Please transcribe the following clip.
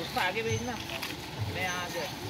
उसको आगे भेजना। मैं आ गया।